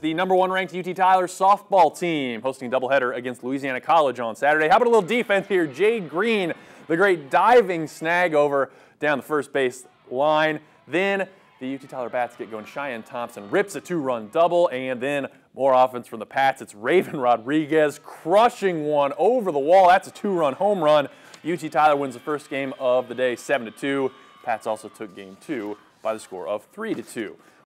The number one ranked UT Tyler softball team hosting a doubleheader against Louisiana College on Saturday. How about a little defense here? Jay Green, the great diving snag over down the first base line. Then the UT Tyler Bats get going. Cheyenne Thompson rips a two-run double, and then more offense from the Pats. It's Raven Rodriguez crushing one over the wall. That's a two-run home run. UT Tyler wins the first game of the day, 7 to 2. Pats also took game two by the score of 3 to 2.